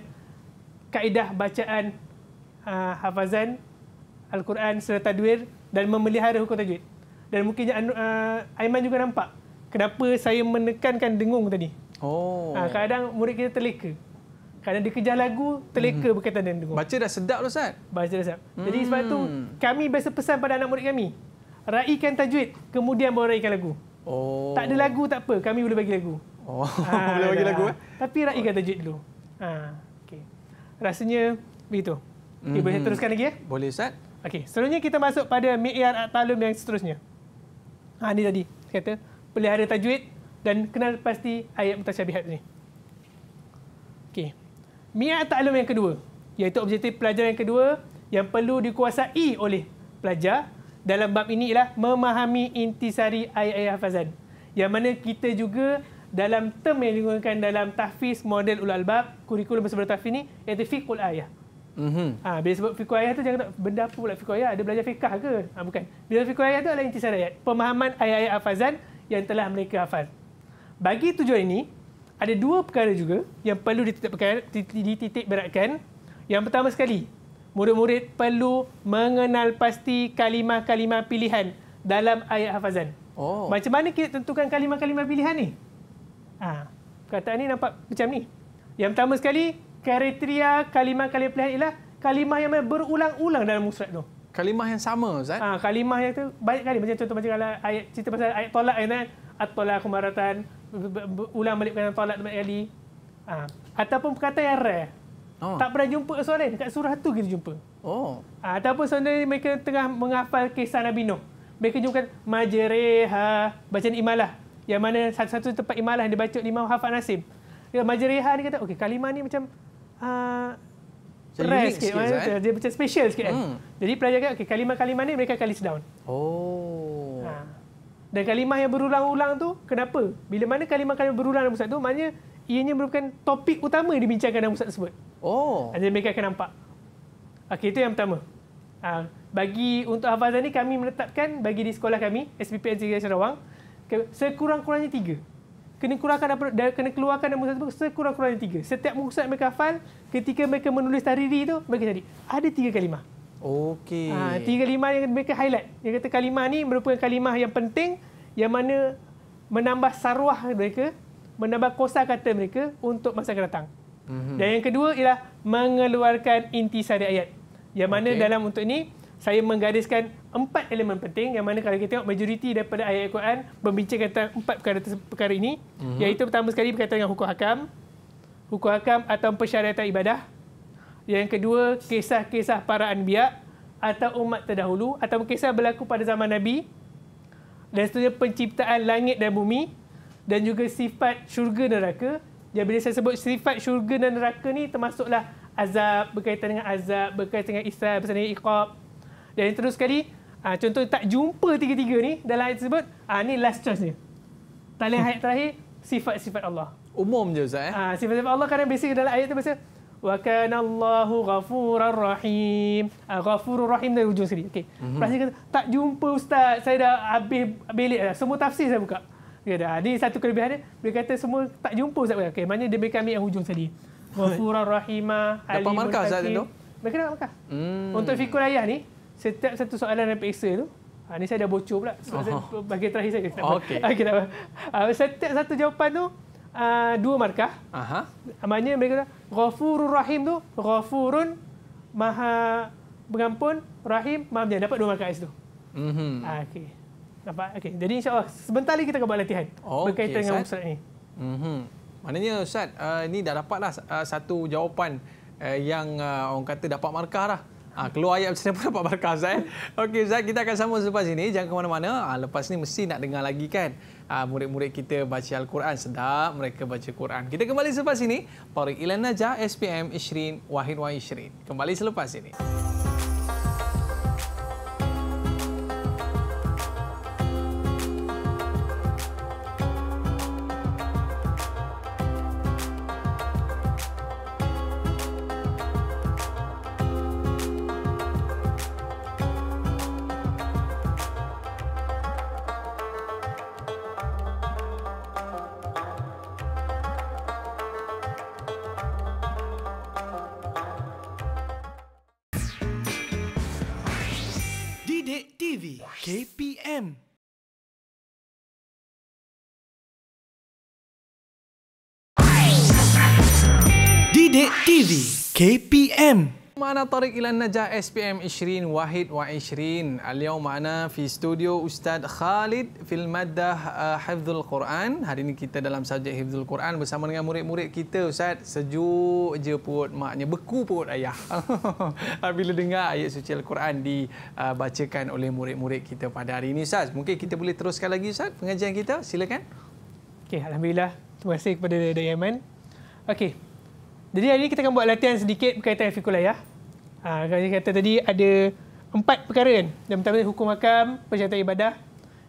S3: kaedah bacaan uh, hafazan Al-Quran serta tajwid dan memelihara hukum tajwid. Dan mungkin uh, Aiman juga nampak kenapa saya menekankan dengung tadi.
S2: Oh.
S3: Uh, kadang murid kita terleka. Kadang dia kejar lagu, terleka hmm. berkaitan dengan dengung.
S2: Baca dah sedap tu Ustaz.
S3: Baca dah sedap. Hmm. Jadi sebab tu kami biasa pesan pada anak murid kami. Raikan tajwid, kemudian baru raikan lagu.
S2: Oh.
S3: Tak ada lagu tak apa, kami boleh bagi lagu.
S2: Oh, ha, boleh bagi lagu eh?
S3: Tapi raikan tajwid dulu. Ha, okay. Rasanya begitu. Okay, mm-hmm. Boleh teruskan lagi ya?
S2: Boleh Ustaz.
S3: Okey, seterusnya kita masuk pada mi'yar at-talum yang seterusnya. Ha ni tadi kata pelihara tajwid dan kenal pasti ayat mutasyabihat ni. Mi'at ta'lum yang kedua iaitu objektif pelajaran yang kedua yang perlu dikuasai oleh pelajar dalam bab ini ialah memahami intisari ayat-ayat hafazan. Yang mana kita juga dalam term yang digunakan dalam tahfiz model ulul albab kurikulum bersama tahfiz ni iaitu fiqhul ayat. Mm-hmm. Ha, bila sebut fiqh ayat tu jangan tak benda apa pula fiqh ayat? Ada belajar fiqh ke? Ha, bukan. Bila fiqh ayat tu adalah intisar ayat. Pemahaman ayat-ayat hafazan yang telah mereka hafal. Bagi tujuan ini, ada dua perkara juga yang perlu dititik, dititik beratkan. Yang pertama sekali, murid-murid perlu mengenal pasti kalimah-kalimah pilihan dalam ayat hafazan. Oh. Macam mana kita tentukan kalimah-kalimah pilihan ni? Ha, perkataan ni nampak macam ni. Yang pertama sekali, kriteria kalimah-kalimah pilihan ialah kalimah yang berulang-ulang dalam musrad tu.
S2: Kalimah yang sama, Ustaz?
S3: Ha, kalimah yang tu banyak kali. Macam contoh macam kalau ayat cerita pasal ayat tolak kan. At-tolak kumaratan. Ulang balik perkataan tolak banyak kali. Ha. Ataupun perkataan yang rare. Oh. Tak pernah jumpa soalan dekat surah tu kita jumpa.
S2: Oh.
S3: Ha, ataupun sebenarnya mereka tengah menghafal kisah Nabi Nuh. Mereka jumpa majreha bacaan imalah. Yang mana satu-satu tempat imalah yang dibaca Imam Hafaz Nasim. Ya, Majriha ni kata, okey, kalimah ni macam uh, rare sikit. sikit eh? Dia macam special sikit kan. Hmm. Jadi pelajar kata, okey, kalimah-kalimah ni mereka akan list down.
S2: Oh.
S3: Dan kalimah yang berulang-ulang tu, kenapa? Bila mana kalimah-kalimah berulang dalam pusat tu, maknanya ianya merupakan topik utama yang dibincangkan dalam pusat tersebut.
S2: Oh.
S3: Jadi mereka akan nampak. Okey, itu yang pertama. Ha. Bagi untuk hafazan ni, kami menetapkan bagi di sekolah kami, SPPN Tiga Sarawak, sekurang-kurangnya tiga kena keluarkan kena keluarkan dalam muka tersebut sekurang-kurangnya tiga. Setiap surat mereka hafal, ketika mereka menulis tahriri itu, mereka jadi ada tiga kalimah.
S2: Okey.
S3: Ha, tiga kalimah yang mereka highlight. Yang kata kalimah ni merupakan kalimah yang penting yang mana menambah sarwah mereka, menambah kosa kata mereka untuk masa akan datang. Mm-hmm. Dan yang kedua ialah mengeluarkan inti sari ayat. Yang mana okay. dalam untuk ini saya menggariskan empat elemen penting yang mana kalau kita tengok majoriti daripada ayat Al-Quran berbincang tentang empat perkara perkara ini mm-hmm. iaitu pertama sekali berkaitan dengan hukum hakam hukum hakam atau persyaratan ibadah yang kedua kisah-kisah para anbiya atau umat terdahulu atau kisah berlaku pada zaman nabi dan seterusnya penciptaan langit dan bumi dan juga sifat syurga dan neraka jadi bila saya sebut sifat syurga dan neraka ni termasuklah azab berkaitan dengan azab berkaitan dengan isra berkaitan dengan iqab dan yang terus sekali, uh, contoh tak jumpa tiga-tiga ni dalam ayat tersebut, uh, ni last choice dia. Tali ayat terakhir, sifat-sifat Allah.
S2: Umum je Ustaz eh?
S3: Uh, sifat-sifat Allah kadang basic dalam ayat tu bahasa wa kana Allahu ghafurar rahim. Uh, ghafurur rahim dari ujung sekali. Okey. Mm-hmm. Lepas kata tak jumpa ustaz, saya dah habis belik dah. Semua tafsir saya buka. Dia dah. Ini satu kelebihan dia. Dia kata semua tak jumpa ustaz. Okey, maknanya dia beri kami yang hujung tadi. Ghafurur rahimah,
S2: alimul Dapat markah ustaz tu?
S3: Mereka dapat markah. Hmm. Untuk fikul ayah ni, setiap satu soalan dalam PXA tu, ha, ni saya dah bocor pula. Oh. Bagi terakhir saya.
S2: Okey. Okay,
S3: uh, setiap satu jawapan tu, uh, dua markah. Aha. Maknanya mereka kata, Ghafurur Rahim tu, Ghafurun, Maha Pengampun, Rahim, Maha Penyayang. Dapat dua markah kat situ. Mm-hmm. Uh, Okey. Dapat. Okey. Jadi insyaAllah, sebentar lagi kita akan buat latihan. Okay, berkaitan dengan surat ni. Mm-hmm.
S2: Maknanya Ustaz, uh, ni dah dapatlah uh, satu jawapan uh, yang uh, orang kata dapat markah lah. Ha, keluar ayat macam pun dapat Ustaz. Eh? Okey Ustaz, kita akan sambung selepas ini. Jangan ke mana-mana. Ha, lepas ni mesti nak dengar lagi kan. Ha, murid-murid kita baca Al-Quran. Sedap mereka baca Quran. Kita kembali selepas ini. Tariq Ilan Najah, SPM Ishrin, Wahid Wa Ishrin. Kembali selepas ini.
S11: KPM.
S2: Mana tarik ilan najah SPM Ishrin Wahid wa Ishrin. Al-yawm ma'ana fi studio Ustaz Khalid fil maddah uh, Hifzul Quran. Hari ini kita dalam subjek Hifzul Quran bersama dengan murid-murid kita Ustaz. Sejuk je perut maknya beku perut ayah. Bila dengar ayat suci Al-Quran dibacakan oleh murid-murid kita pada hari ini Ustaz. Mungkin kita boleh teruskan lagi Ustaz pengajian kita. Silakan.
S3: Okey, alhamdulillah. Terima kasih kepada Dayaman. Okey. Jadi hari ini kita akan buat latihan sedikit berkaitan dengan fikul ayah. Ha, kalau kata tadi ada empat perkara kan. Yang pertama hukum hakam, persyaratan ibadah,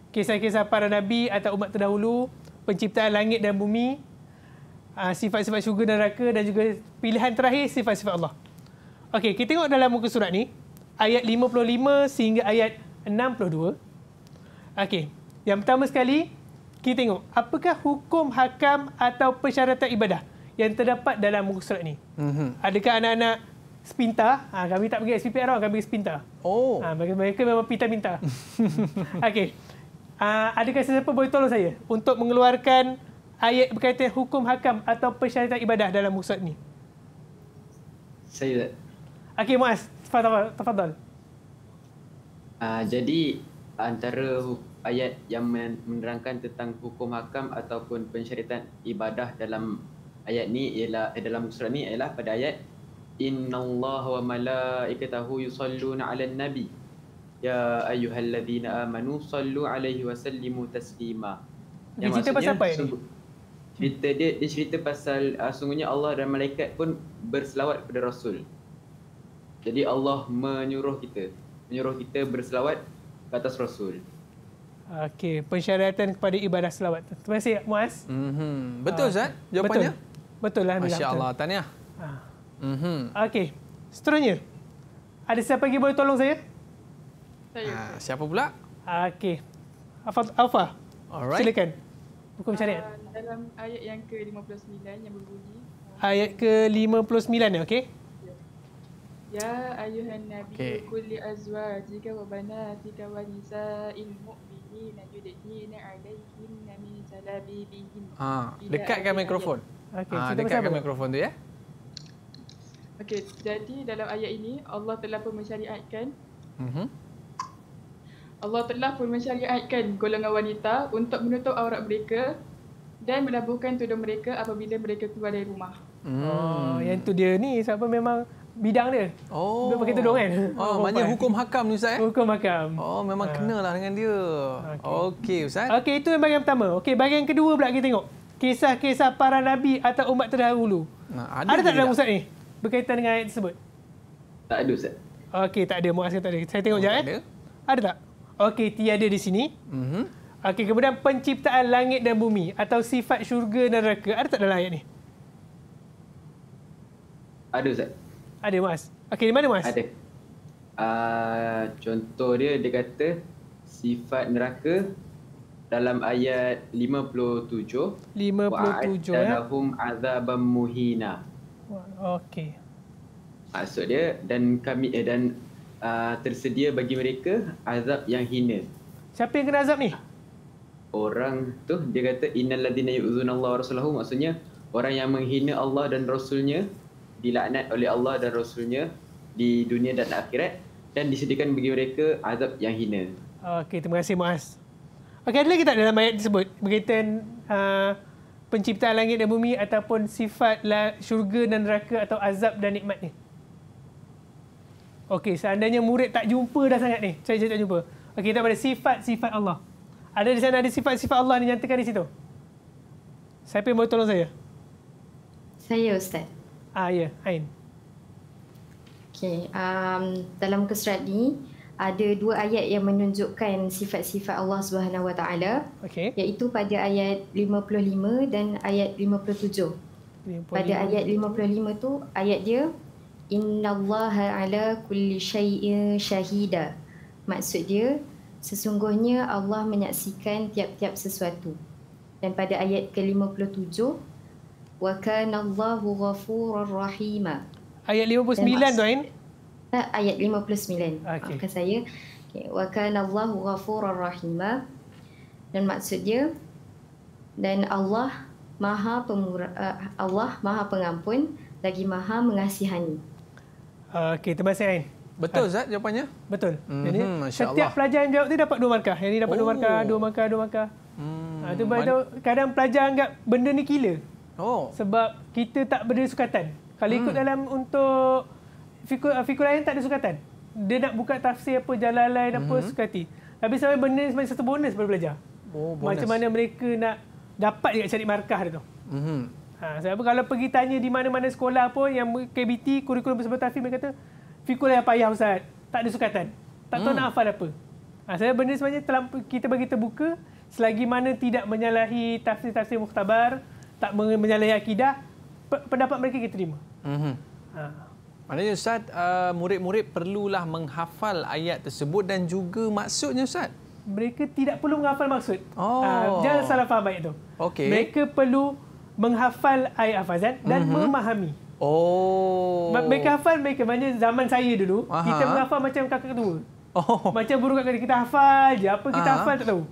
S3: kisah-kisah para nabi atau umat terdahulu, penciptaan langit dan bumi, ha, sifat-sifat syurga dan neraka dan juga pilihan terakhir sifat-sifat Allah. Okey, kita tengok dalam muka surat ni ayat 55 sehingga ayat 62. Okey, yang pertama sekali kita tengok apakah hukum hakam atau persyaratan ibadah yang terdapat dalam muka surat ni. Mm-hmm. Adakah anak-anak sepinta? Ha, kami tak pergi SPPR kami pergi sepinta.
S2: Oh.
S3: Ha, mereka, mereka memang pinta-pinta. Okey. Ha, adakah sesiapa boleh tolong saya untuk mengeluarkan ayat berkaitan hukum hakam atau persyaratan ibadah dalam muka surat ni?
S9: Saya.
S3: Okey, Muaz. Tafadhal. Tafadhal.
S9: Uh, jadi antara ayat yang menerangkan tentang hukum hakam ataupun pensyaratan ibadah dalam ayat ni ialah eh, dalam surah ni ialah pada ayat innallaha wa malaikatahu yusalluna 'alan nabi ya ayyuhalladzina amanu sallu 'alaihi wa sallimu taslima
S3: yang cerita pasal apa ini
S9: cerita dia dia cerita pasal uh, sungguhnya Allah dan malaikat pun berselawat kepada Rasul. Jadi Allah menyuruh kita, menyuruh kita berselawat ke atas Rasul.
S3: Okey, pensyaratan kepada ibadah selawat. Terima kasih Muaz.
S2: Mm-hmm. Betul Zat jawapannya?
S3: Betul. Betul lah.
S2: Masya-Allah, tahniah. Ha.
S3: Mhm. Okey. Seterusnya. Ada siapa lagi boleh tolong saya?
S6: Saya.
S2: Ha, siapa pula?
S3: Okey. Alfa, Alfa.
S2: Alright.
S3: Silakan. Hukum syariat.
S6: Uh, dalam ayat yang ke-59 yang berbunyi.
S3: Ayat ke-59 ni, okey?
S6: Ya ayuhan nabi okay. kulli azwajika wa banatika wa nisa'il mu'minina yudhina 'alayhinna min jalabibihin.
S2: Ha, dekatkan mikrofon. Okey, ha, dekatkan mikrofon tu ya.
S6: Okey, jadi dalam ayat ini Allah telah pun mensyariatkan mm-hmm. Allah telah pun mensyariatkan golongan wanita untuk menutup aurat mereka dan melabuhkan tudung mereka apabila mereka keluar dari rumah.
S3: Hmm. Oh, yang tu dia ni siapa memang bidang dia.
S2: Oh.
S3: Dia pakai tudung kan?
S2: Oh, maknanya hukum hakam ni Ustaz eh?
S3: Hukum hakam.
S2: Oh, memang ha. kenalah dengan dia. Okey, okay, Ustaz.
S3: Okey, itu yang bahagian pertama. Okey, bahagian kedua pula kita tengok. Kisah-kisah para nabi atau umat terdahulu. Nah, ada, ada tak dalam Ustaz ni? Berkaitan dengan ayat tersebut?
S9: Tak ada Ustaz.
S3: Okey, tak ada. Muaz tak ada. Saya tengok oh, jap eh. Ada. Ada tak? Okey, tiada di sini. Mhm. Okey, kemudian penciptaan langit dan bumi atau sifat syurga dan neraka. Ada tak dalam ayat ni?
S9: Ada Ustaz.
S3: Ada Mas. Okey, di mana Mas?
S9: Ada. Uh, contoh dia dia kata sifat neraka dalam ayat 57
S3: 57 ya.
S9: Lahum azabam muhina.
S3: Okey.
S9: Maksud dia dan kami eh, dan uh, tersedia bagi mereka azab yang hina.
S3: Siapa yang kena azab ni?
S9: Orang tu dia kata innal ladina yu'zunallaha wa rasulahu maksudnya orang yang menghina Allah dan rasulnya dilaknat oleh Allah dan Rasulnya di dunia dan akhirat dan disediakan bagi mereka azab yang hina.
S3: Okey, terima kasih Muaz. Okey, ada lagi tak dalam ayat tersebut berkaitan uh, penciptaan langit dan bumi ataupun sifat syurga dan neraka atau azab dan nikmat ni? Okey, seandainya murid tak jumpa dah sangat ni. Saya tak jumpa. Okey, kita pada sifat-sifat Allah. Ada di sana ada sifat-sifat Allah ni nyatakan di situ. Siapa yang boleh tolong saya?
S12: Saya Ustaz.
S3: Ah ya, Ain.
S12: Okay, um, dalam keserat ni ada dua ayat yang menunjukkan sifat-sifat Allah Subhanahu Wa Taala.
S3: Okay.
S12: Iaitu pada ayat 55 dan ayat 57. 55. Pada ayat 55 tu ayat dia Innallaha ala kulli syai'in syahida. Maksud dia sesungguhnya Allah menyaksikan tiap-tiap sesuatu. Dan pada ayat ke-57 wa kana Allahu ghafurur rahima.
S3: Ayat 59 tu Ain?
S12: Tak, ayat 59. Okay. Maafkan saya. Okay. Wa kana Allahu ghafurur rahima. Dan maksud dia dan Allah Maha pemurah, uh, Allah Maha pengampun lagi Maha mengasihani.
S3: Okey, terima kasih Ain.
S2: Betul Zat jawapannya?
S3: Betul. Mm-hmm, Jadi setiap pelajar yang jawab tu dapat dua markah. Yang ni dapat oh. dua markah, dua markah, dua markah. Hmm. Ha, tu Man- kadang pelajar anggap benda ni killer.
S2: Oh.
S3: Sebab kita tak berdiri sukatan. Kalau ikut hmm. dalam untuk fikul uh, lain tak ada sukatan. Dia nak buka tafsir apa jalan lain apa hmm. sukati. Tapi sebenarnya benda ni sebenarnya satu bonus pada belajar.
S2: Oh, bonus.
S3: Macam mana mereka nak dapat juga cari markah dia tu. Hmm. Ha, sebab kalau pergi tanya di mana-mana sekolah pun yang KBT, kurikulum bersama tafsir mereka kata fikul yang payah Ustaz. Tak ada sukatan. Tak tahu hmm. nak hafal apa. Ha, saya benda sebenarnya kita bagi terbuka selagi mana tidak menyalahi tafsir-tafsir mukhtabar, tak menyalahi akidah, pendapat mereka kita terima. Mm-hmm.
S2: Ha. Maknanya Ustaz, uh, murid-murid perlulah menghafal ayat tersebut dan juga maksudnya Ustaz?
S3: Mereka tidak perlu menghafal maksud. Oh. Uh, jangan salah faham ayat itu.
S2: Okay.
S3: Mereka perlu menghafal ayat hafazan dan mm-hmm. memahami.
S2: Oh.
S3: Mereka hafal mereka maknanya zaman saya dulu, Aha. kita menghafal macam kakak ketua. Oh. Macam guru kakak kita hafal je, apa kita Aha. hafal tak tahu.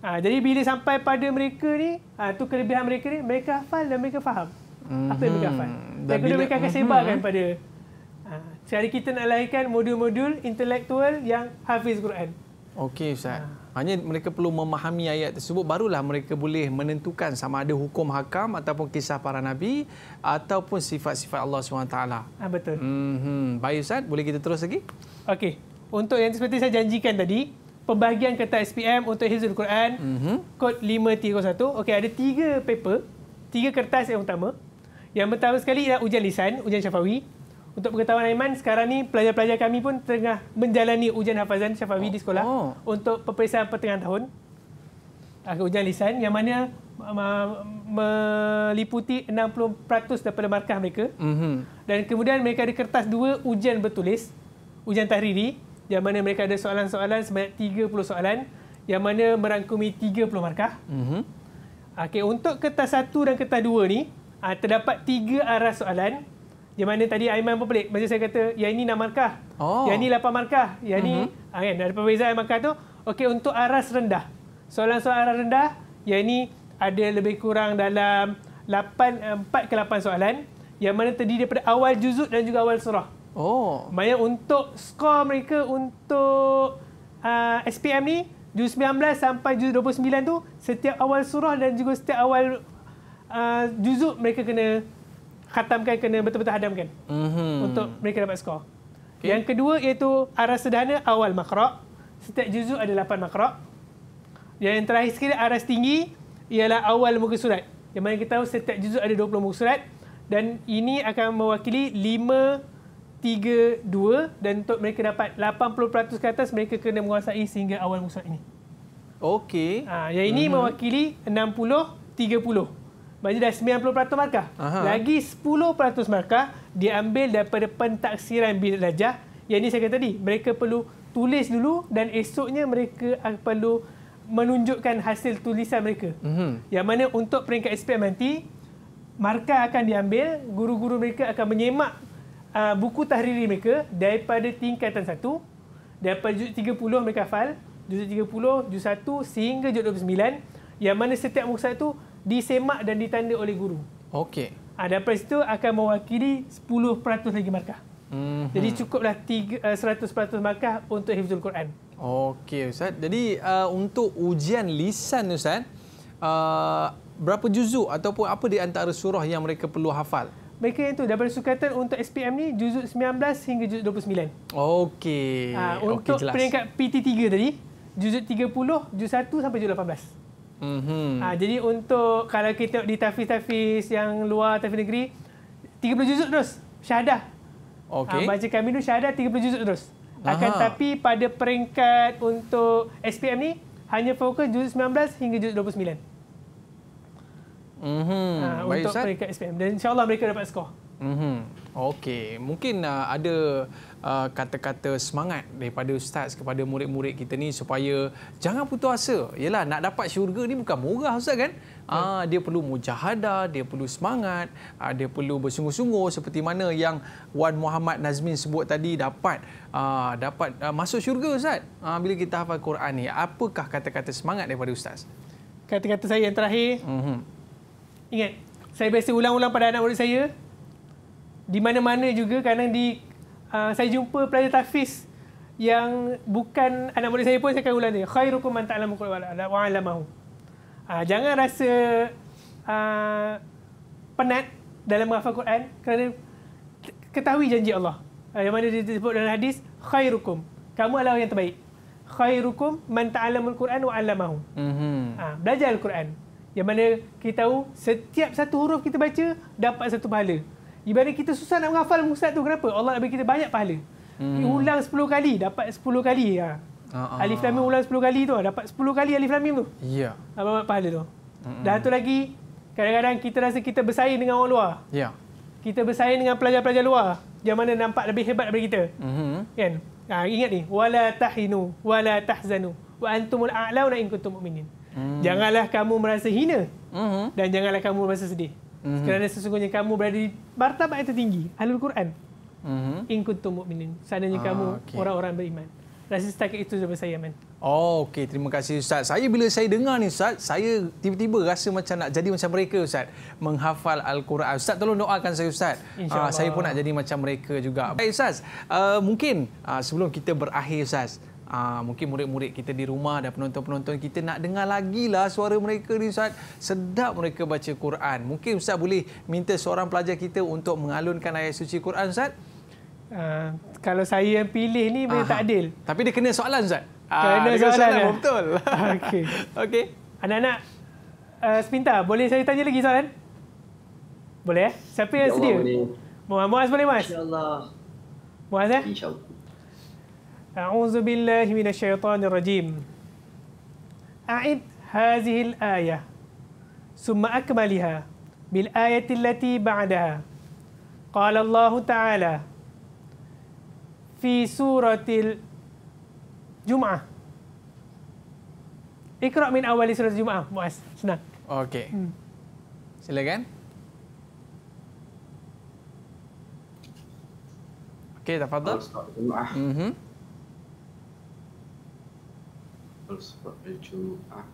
S3: Ha, jadi bila sampai pada mereka ni, ha, tu kelebihan mereka ni, mereka hafal dan mereka faham. Mm-hmm. Apa yang mereka hafal. Dan bila, mereka akan sebarkan mm-hmm. pada ha, Sehari kita nak lahirkan modul-modul intelektual yang hafiz Quran.
S2: Okey Ustaz. Ha. Hanya mereka perlu memahami ayat tersebut barulah mereka boleh menentukan sama ada hukum hakam ataupun kisah para nabi ataupun sifat-sifat Allah SWT.
S3: Ha, betul.
S2: Mm-hmm. Baik Ustaz, boleh kita terus lagi?
S3: Okey. Untuk yang seperti saya janjikan tadi, pembahagian kertas SPM untuk Hizul Quran mm-hmm. kod 531. Okey, ada tiga paper, tiga kertas yang utama. Yang pertama sekali ialah ujian lisan, ujian syafawi. Untuk pengetahuan Aiman, sekarang ni pelajar-pelajar kami pun tengah menjalani ujian hafazan syafawi oh. di sekolah oh. untuk peperiksaan pertengahan tahun. Uh, ujian lisan yang mana uh, meliputi 60% daripada markah mereka. Mm-hmm. Dan kemudian mereka ada kertas dua ujian bertulis, ujian tahriri yang mana mereka ada soalan-soalan sebanyak 30 soalan yang mana merangkumi 30 markah. Mm-hmm. Okey, untuk kertas satu dan kertas dua ni, uh, terdapat tiga arah soalan. Yang mana tadi Aiman pun pelik. Macam saya kata, yang ini 6 markah. Oh. Yang ini 8 markah. Yang mm-hmm. ni, uh, kan, ada perbezaan markah tu. Okey, untuk aras rendah. Soalan-soalan aras rendah, yang ini ada lebih kurang dalam 8, 4 ke 8 soalan. Yang mana terdiri daripada awal juzuk dan juga awal surah. Oh. Maksudnya untuk skor mereka untuk uh, SPM ni juz 19 sampai juz 29 tu setiap awal surah dan juga setiap awal uh, juzuk mereka kena khatamkan kena betul-betul hadamkan mm-hmm. untuk mereka dapat skor. Okay. Yang kedua iaitu arah sederhana awal makra. Setiap juzuk ada 8 makra. Yang terakhir sekali arah tinggi ialah awal muka surat. Yang mana kita tahu setiap juzuk ada 20 muka surat dan ini akan mewakili 5 3, 2 dan untuk mereka dapat 80% ke atas mereka kena menguasai sehingga awal musuh ini.
S2: Okey.
S3: Ha, yang ini mm-hmm. mewakili 60, 30. Maksudnya dah 90% markah. Aha. Lagi 10% markah diambil daripada pentaksiran bilik lajah. Yang ini saya kata tadi, mereka perlu tulis dulu dan esoknya mereka perlu menunjukkan hasil tulisan mereka. Mm-hmm. Yang mana untuk peringkat SPM nanti, markah akan diambil, guru-guru mereka akan menyemak uh, buku tahriri mereka daripada tingkatan satu daripada juz 30 mereka hafal juz 30 juz 1 sehingga juz 29 yang mana setiap muka itu disemak dan ditanda oleh guru
S2: okey
S3: uh, daripada situ akan mewakili 10% lagi markah mm-hmm. jadi cukuplah 3, uh, 100% markah untuk hifzul Quran
S2: okey ustaz jadi uh, untuk ujian lisan ustaz uh, berapa juzuk ataupun apa di antara surah yang mereka perlu hafal
S3: mereka yang tu daripada sukatan untuk SPM ni juzuk 19 hingga juzuk 29.
S2: Okey.
S3: Ha, untuk okay, peringkat PT3 tadi, juzuk 30, juzuk 1 sampai juzuk 18. Mm-hmm. Ha, jadi untuk kalau kita di tafis-tafis yang luar tafis negeri, 30 juzuk terus syahadah. Okey. Ha, baca kami tu syahadah 30 juzuk terus. Akan Aha. tapi pada peringkat untuk SPM ni hanya fokus juzuk 19 hingga juzuk 29. Mm-hmm. Ha, untuk Ustaz. peringkat SPM. Dan insyaAllah mereka dapat skor.
S2: Mm-hmm. Okey. Mungkin uh, ada uh, kata-kata semangat daripada Ustaz kepada murid-murid kita ni supaya jangan putus asa. Yelah, nak dapat syurga ni bukan murah Ustaz kan? Uh, dia perlu mujahadah, dia perlu semangat, uh, dia perlu bersungguh-sungguh seperti mana yang Wan Muhammad Nazmin sebut tadi dapat uh, dapat uh, masuk syurga Ustaz. Uh, bila kita hafal Quran ni, apakah kata-kata semangat daripada Ustaz?
S3: Kata-kata saya yang terakhir, mm-hmm. Ingat, saya biasa ulang-ulang pada anak murid saya. Di mana-mana juga kadang di uh, saya jumpa pelajar tahfiz yang bukan anak murid saya pun saya akan ulang dia. Khairukum man ta'lamu wa 'allamahu. Uh, jangan rasa uh, penat dalam menghafal Quran kerana ketahui janji Allah. Uh, yang mana disebut dalam hadis khairukum. Kamu adalah yang terbaik. Khairukum man ta'lamul Quran wa 'allamahu. Mm-hmm. Uh, belajar Al-Quran. Yang mana kita tahu setiap satu huruf kita baca dapat satu pahala. Ibarat kita susah nak menghafal musnad tu kenapa? Allah nak bagi kita banyak pahala. Hmm. Ulang 10 kali dapat 10 kali ha. Uh-huh. Alif lam mim ulang 10 kali tu dapat 10 kali alif lam mim tu.
S2: Ya. Yeah.
S3: Dapat pahala tu. Hmm. Dan satu lagi kadang-kadang kita rasa kita bersaing dengan orang luar.
S2: Ya. Yeah.
S3: Kita bersaing dengan pelajar-pelajar luar yang mana nampak lebih hebat daripada kita. Hmm. Kan? Ha, ingat ni wala tahinu wala tahzanu wa antumul a'launa in kuntum mu'minin. Hmm. Janganlah kamu merasa hina hmm. dan janganlah kamu merasa sedih. Hmm. Kerana sesungguhnya kamu berada di martabat yang tertinggi, Ahlul Quran. Hmm. In kuntum mu'minin. Seandainya ah, kamu okay. orang-orang beriman. Rasa setakat itu daripada saya, Man.
S2: Oh, okey. Terima kasih, Ustaz. Saya bila saya dengar ni, Ustaz, saya tiba-tiba rasa macam nak jadi macam mereka, Ustaz. Menghafal Al-Quran. Ustaz, tolong doakan saya, Ustaz. Uh, saya pun nak jadi macam mereka juga. Baik, Ustaz. Uh, mungkin uh, sebelum kita berakhir, Ustaz, Aa, ah, mungkin murid-murid kita di rumah dan penonton-penonton kita nak dengar lagi lah suara mereka ni Ustaz. Sedap mereka baca Quran. Mungkin Ustaz boleh minta seorang pelajar kita untuk mengalunkan ayat suci Quran Ustaz?
S3: Uh, kalau saya yang pilih ni memang tak adil.
S2: Tapi dia kena soalan Ustaz. Ah, Kena soalan, soalan ya? betul.
S3: Okey.
S2: Okey.
S3: Anak-anak uh, Spinta, boleh saya tanya lagi soalan? Boleh eh? Siapa yang ya sedia? Muaz, Muaz boleh Muaz?
S8: InsyaAllah.
S3: Muaz eh?
S9: InsyaAllah.
S3: أعوذ بالله من الشيطان الرجيم أعد هذه الآية ثم أكملها بالآية التي بعدها قال الله تعالى في سورة الجمعة اقرأ من أول سورة الجمعة مؤس senang
S2: Okey. Hmm. Silakan. Okey, tafadhal. Mhm.
S9: Aku ah.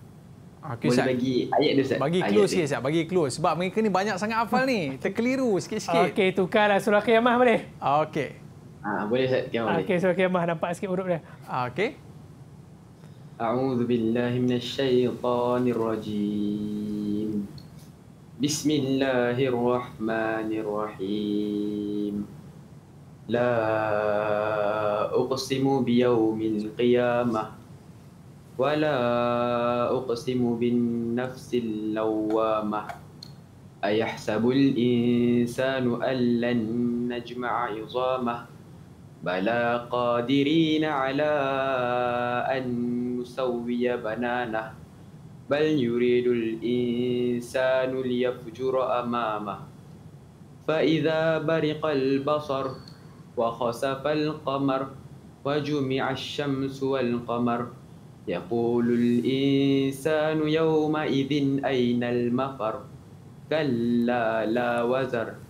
S9: ah, Boleh bagi ayat dia Ustaz?
S2: Bagi clue sikit Ustaz. Bagi clue. Sebab mereka ni banyak sangat hafal ni. Terkeliru sikit-sikit.
S3: Okey, tukarlah surah Qiyamah boleh?
S2: Okey.
S9: Ah, boleh Ustaz. Qiyamah boleh.
S3: Okey, surah Qiyamah. Nampak sikit huruf dia.
S2: Okey.
S9: A'udzu billahi minasyaitanir rajim. Bismillahirrahmanirrahim. La uqsimu biyaumil qiyamah. ولا أقسم بالنفس اللوامة. أيحسب الإنسان أن لن نجمع عظامه؟ بلى قادرين على أن نسوي بنانه. بل يريد الإنسان ليفجر أمامه. فإذا برق البصر وخسف القمر وجمع الشمس والقمر يقول الإنسان يومئذ أين المفر؟ كلا لا وزر.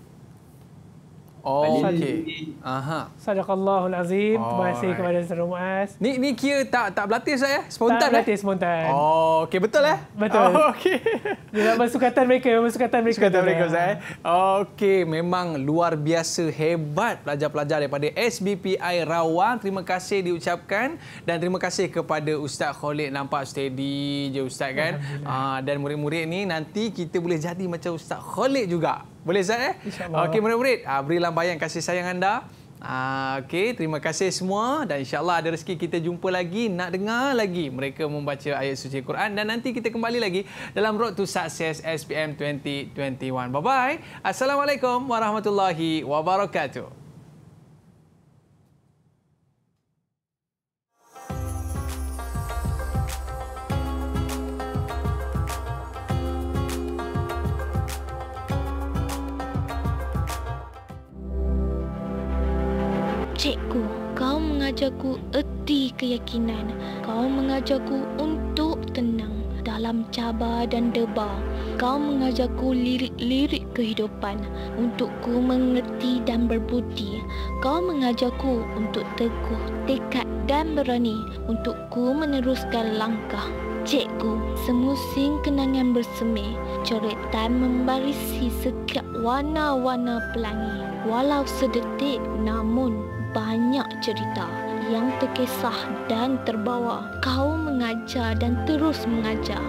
S2: Oh, okey. Aha.
S3: Sadaqallahul azim. Terima kasih kepada Saudara Muaz.
S2: Ni ni kira tak tak berlatih saya? Spontan
S3: tak berlatih eh? spontan.
S2: Oh, okey betul eh?
S3: Betul.
S2: Oh, okey.
S3: Memang sukatan mereka, memang sukatan mereka.
S2: Sukatan mereka saya. Eh? Okey, memang luar biasa hebat pelajar-pelajar daripada SBPI Rawang. Terima kasih diucapkan dan terima kasih kepada Ustaz Khalid nampak steady je Ustaz kan. Ah dan murid-murid ni nanti kita boleh jadi macam Ustaz Khalid juga. Boleh Zat eh? Okey murid-murid, uh, beri lambayan kasih sayang anda. Uh, Okey, terima kasih semua dan insyaAllah ada rezeki kita jumpa lagi, nak dengar lagi mereka membaca ayat suci Quran dan nanti kita kembali lagi dalam Road to Success SPM 2021. Bye-bye. Assalamualaikum warahmatullahi wabarakatuh.
S13: Mengajarku erti keyakinan. Kau mengajarku untuk tenang dalam cabar dan debar. Kau mengajarku lirik-lirik kehidupan untuk ku mengerti dan berbudi. Kau mengajarku untuk teguh, tekad dan berani untuk ku meneruskan langkah. Cikgu, semusim kenangan bersemi, coretan membarisi setiap warna-warna pelangi. Walau sedetik, namun banyak cerita yang terkisah dan terbawa. Kau mengajar dan terus mengajar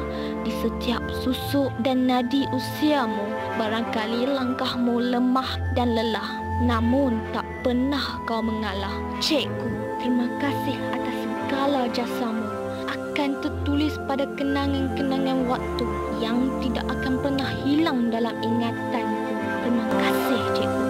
S13: di setiap susuk dan nadi usiamu. Barangkali langkahmu lemah dan lelah, namun tak pernah kau mengalah. Cikgu, terima kasih atas segala jasamu. Akan tertulis pada kenangan-kenangan waktu yang tidak akan pernah hilang dalam ingatanku. Terima kasih, cikgu.